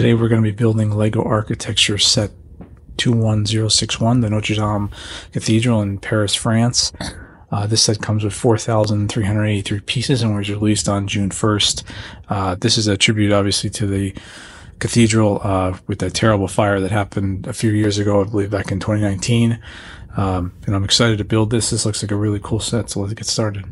today we're going to be building Lego architecture set 21061, the Notre Dame Cathedral in Paris, France. Uh, this set comes with 4,383 pieces and was released on June 1st. Uh, this is a tribute, obviously, to the cathedral uh, with that terrible fire that happened a few years ago, I believe back in 2019. Um, and I'm excited to build this. This looks like a really cool set, so let's get started.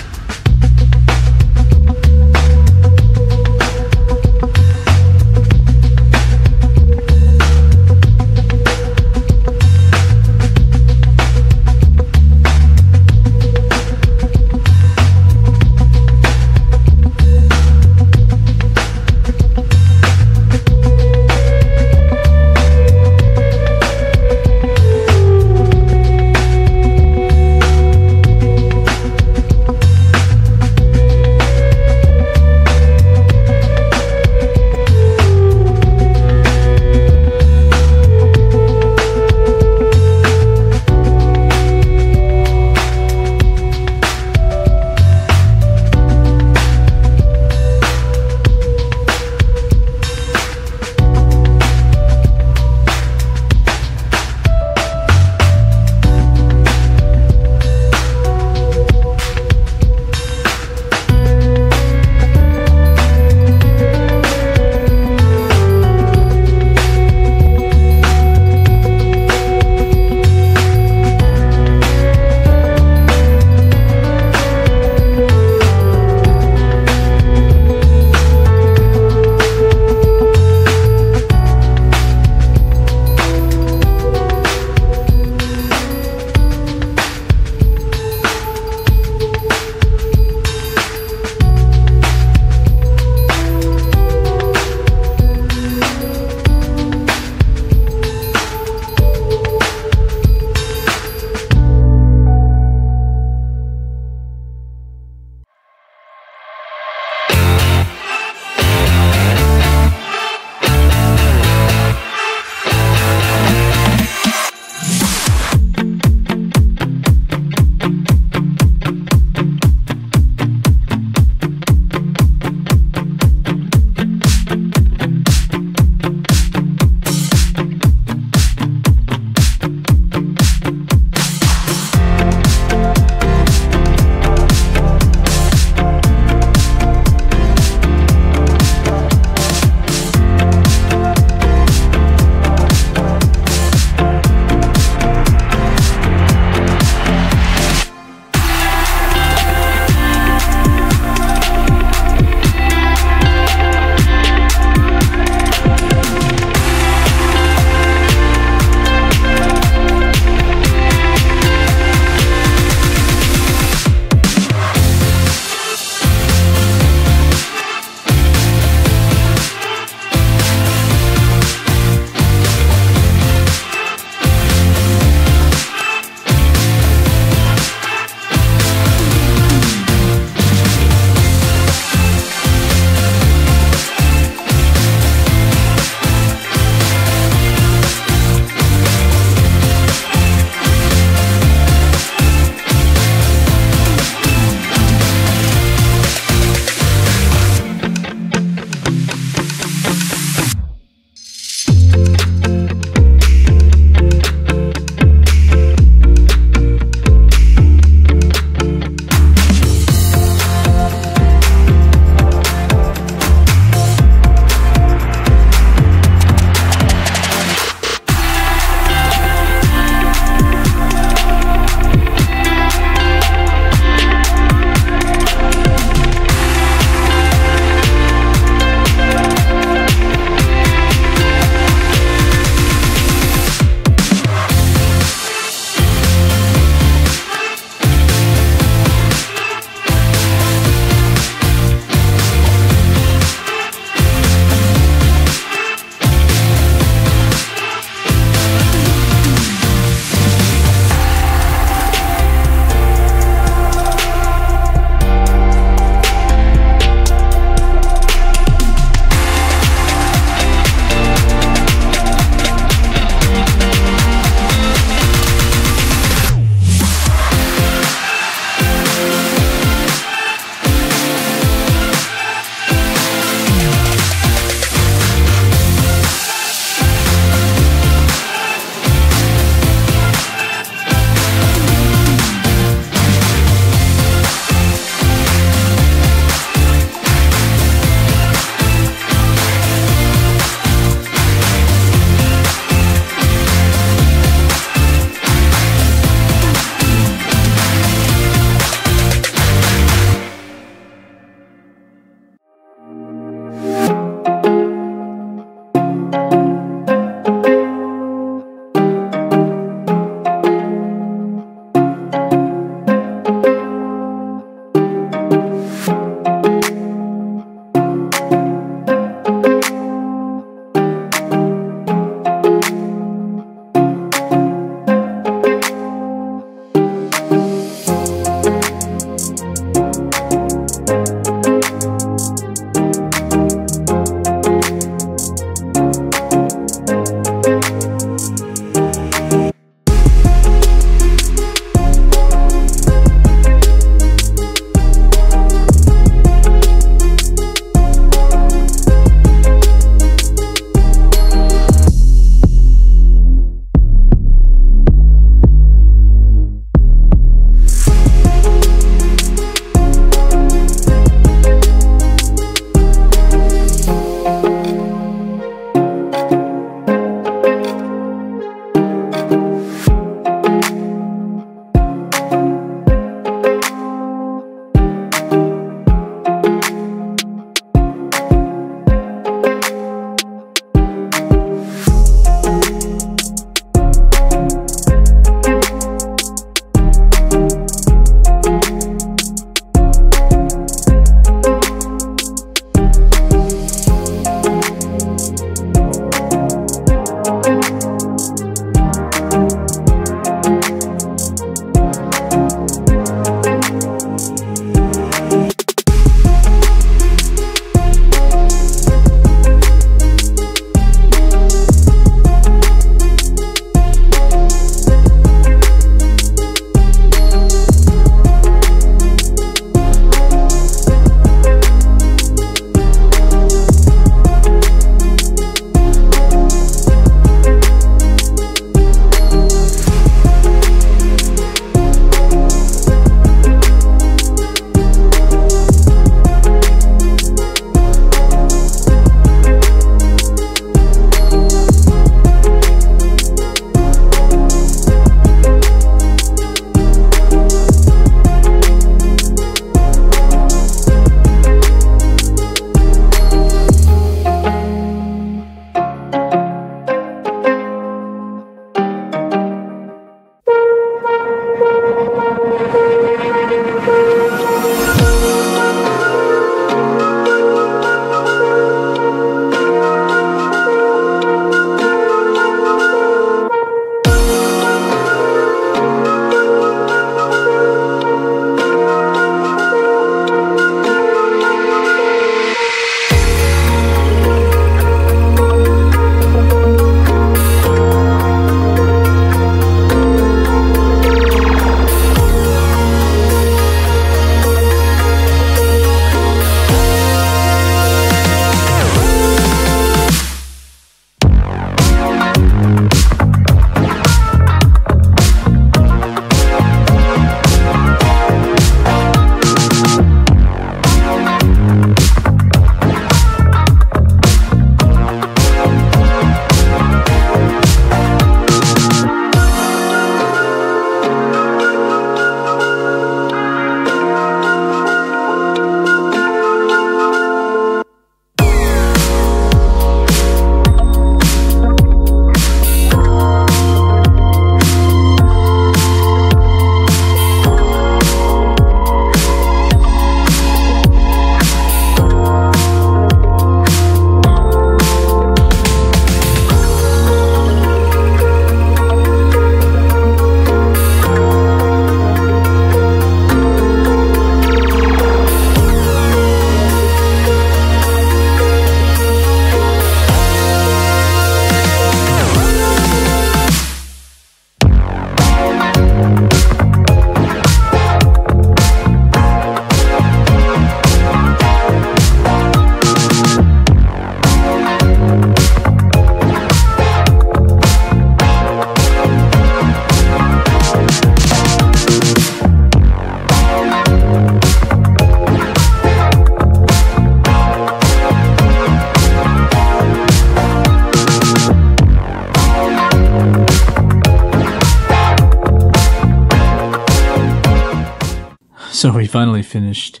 Finally finished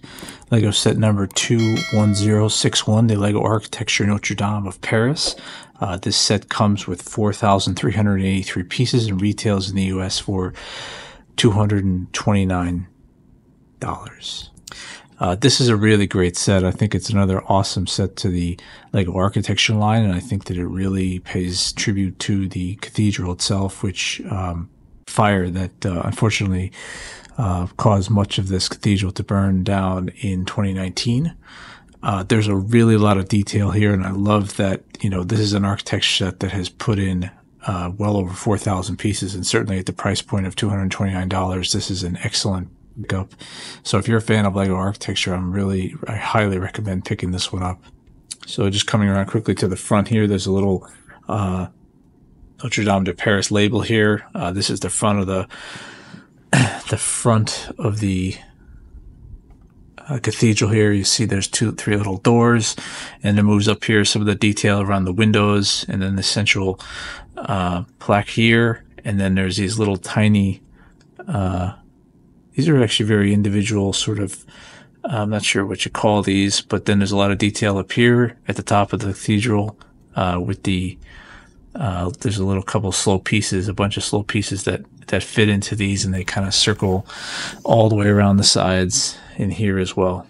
Lego set number 21061, the Lego Architecture Notre Dame of Paris. Uh, this set comes with 4,383 pieces and retails in the US for $229. Uh, this is a really great set. I think it's another awesome set to the Lego architecture line, and I think that it really pays tribute to the cathedral itself, which um, fire that uh, unfortunately uh, caused much of this cathedral to burn down in 2019. Uh, there's a really lot of detail here, and I love that. You know, this is an architecture set that has put in uh, well over 4,000 pieces, and certainly at the price point of $229, this is an excellent up. So if you're a fan of Lego architecture, I'm really, I highly recommend picking this one up. So just coming around quickly to the front here, there's a little uh, Notre Dame de Paris label here. Uh, this is the front of the the front of the uh, cathedral here. You see there's two, three little doors, and it moves up here some of the detail around the windows, and then the central uh, plaque here, and then there's these little tiny uh, these are actually very individual sort of, I'm not sure what you call these, but then there's a lot of detail up here at the top of the cathedral uh, with the, uh, there's a little couple slope pieces, a bunch of slope pieces that, that fit into these and they kind of circle all the way around the sides in here as well.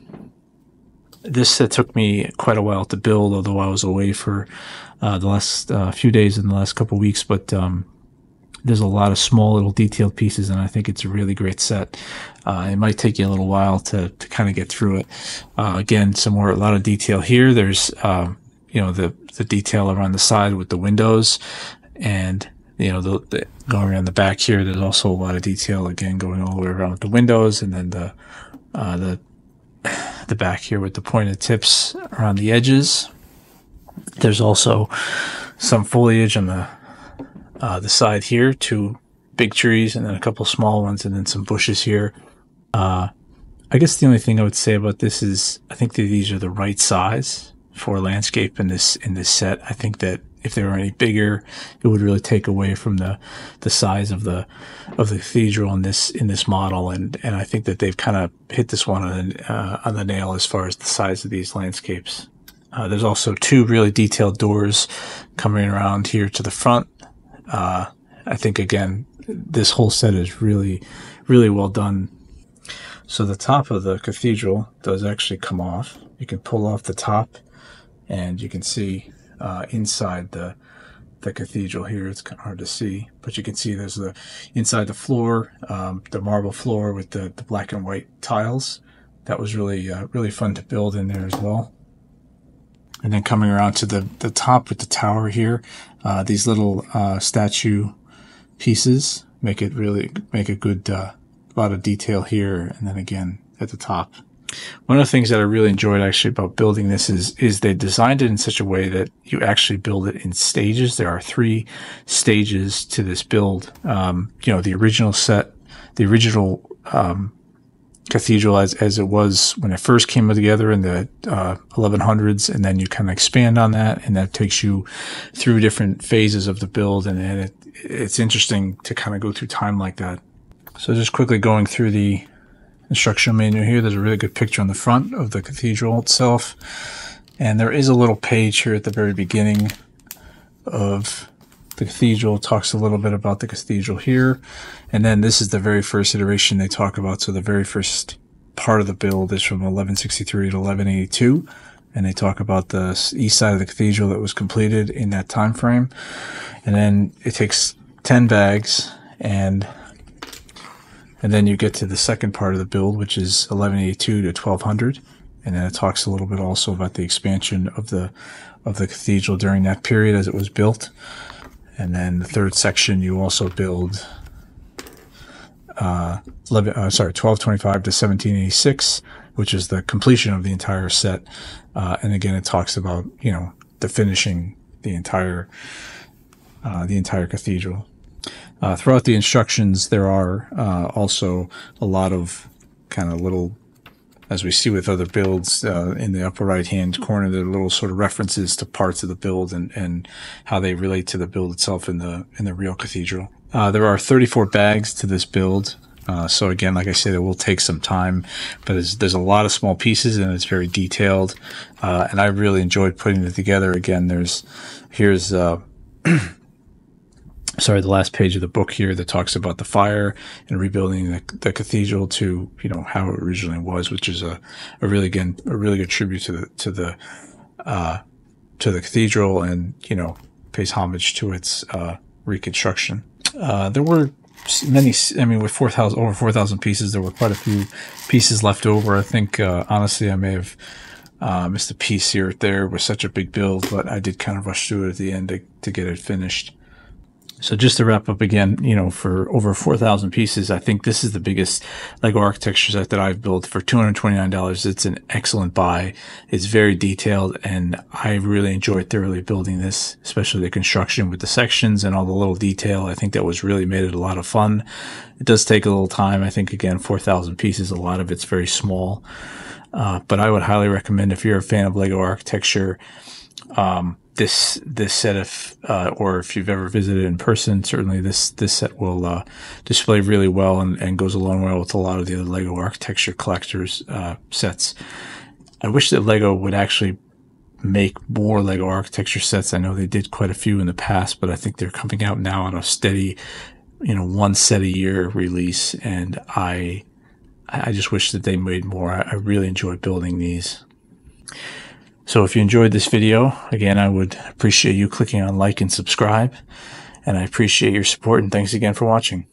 This set took me quite a while to build, although I was away for uh, the last uh, few days in the last couple weeks, but um, there's a lot of small little detailed pieces and I think it's a really great set. Uh, it might take you a little while to, to kind of get through it. Uh, again, some more, a lot of detail here. There's, um, you know, the, the detail around the side with the windows and, you know, the, the, going around the back here, there's also a lot of detail again going all the way around with the windows and then the, uh, the, the back here with the pointed tips around the edges. There's also some foliage on the uh, the side here, two big trees and then a couple small ones and then some bushes here. Uh, I guess the only thing I would say about this is I think that these are the right size for landscape in this in this set. I think that if they were any bigger, it would really take away from the the size of the of the cathedral in this in this model. And and I think that they've kind of hit this one on uh, on the nail as far as the size of these landscapes. Uh, there's also two really detailed doors coming around here to the front uh, I think again, this whole set is really, really well done. So the top of the cathedral does actually come off. You can pull off the top, and you can see uh, inside the the cathedral here. It's kind of hard to see, but you can see there's the inside the floor, um, the marble floor with the, the black and white tiles. That was really uh, really fun to build in there as well. And then coming around to the, the top with the tower here, uh, these little uh, statue pieces make it really make a good uh, lot of detail here. And then again at the top. One of the things that I really enjoyed actually about building this is is they designed it in such a way that you actually build it in stages. There are three stages to this build. Um, you know, the original set, the original um, cathedral as, as it was when it first came together in the uh, 1100s, and then you kind of expand on that, and that takes you through different phases of the build, and, and it, it's interesting to kind of go through time like that. So just quickly going through the instructional manual here, there's a really good picture on the front of the cathedral itself, and there is a little page here at the very beginning of the cathedral talks a little bit about the cathedral here. And then this is the very first iteration they talk about. So the very first part of the build is from 1163 to 1182. And they talk about the east side of the cathedral that was completed in that time frame. And then it takes 10 bags and and then you get to the second part of the build, which is 1182 to 1200. And then it talks a little bit also about the expansion of the of the cathedral during that period as it was built. And then the third section, you also build, uh, 11, uh, sorry, 1225 to 1786, which is the completion of the entire set. Uh, and again, it talks about, you know, the finishing the entire, uh, the entire cathedral. Uh, throughout the instructions, there are uh, also a lot of kind of little as we see with other builds uh, in the upper right hand corner, there are little sort of references to parts of the build and, and how they relate to the build itself in the in the real cathedral. Uh, there are 34 bags to this build, Uh, so again, like I said, it will take some time, but there's a lot of small pieces and it's very detailed. Uh, and I really enjoyed putting it together. Again, there's here's sorry, the last page of the book here that talks about the fire and rebuilding the, the cathedral to you know how it originally was, which is a, a really again a really good tribute to the to the uh, to the cathedral and you know pays homage to its uh, reconstruction. Uh, there were many. I mean, with four thousand over four thousand pieces, there were quite a few pieces left over. I think uh, honestly, I may have uh, missed a piece here or there. It was such a big build, but I did kind of rush through it at the end to, to get it finished. So just to wrap up again, you know, for over 4,000 pieces, I think this is the biggest Lego architecture set that I've built for $229. It's an excellent buy. It's very detailed and I really enjoyed thoroughly building this, especially the construction with the sections and all the little detail. I think that was really made it a lot of fun. It does take a little time. I think again, 4,000 pieces, a lot of it's very small. Uh, but I would highly recommend if you're a fan of Lego architecture, um, this this set of uh, or if you've ever visited in person, certainly this this set will uh, display really well and, and goes along well with a lot of the other Lego architecture collectors uh, sets. I wish that Lego would actually make more Lego architecture sets. I know they did quite a few in the past, but I think they're coming out now on a steady, you know, one set a year release, and I I just wish that they made more. I, I really enjoy building these. So if you enjoyed this video, again, I would appreciate you clicking on like and subscribe. And I appreciate your support and thanks again for watching.